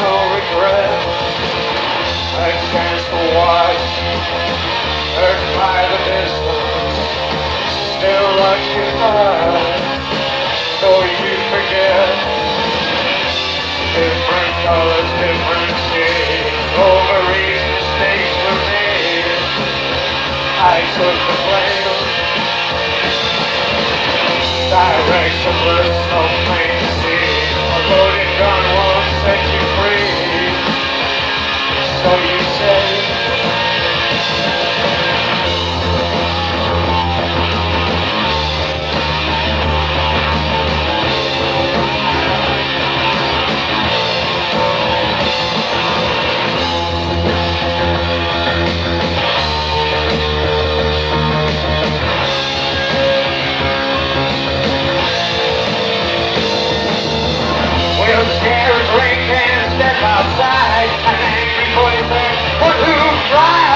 no regret. A chance to watch, hurt by the distance, still occupied. Though you forget, different colors, different shades, ovaries, mistakes were made. I took the blame. Directionless Try!